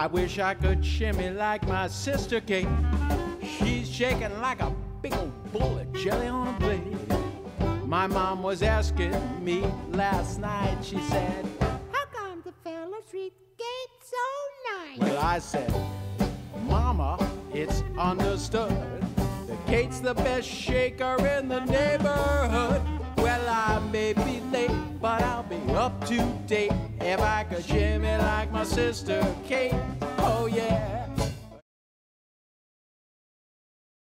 I wish I could shimmy like my sister Kate. She's shaking like a big old bowl of jelly on a plate. My mom was asking me last night, she said, How come the fellows treat Kate so nice? Well, I said, Mama, it's understood that Kate's the best shaker in the neighborhood. Well, I may be late, but I'll be up to date if I could shimmy like my sister Kate.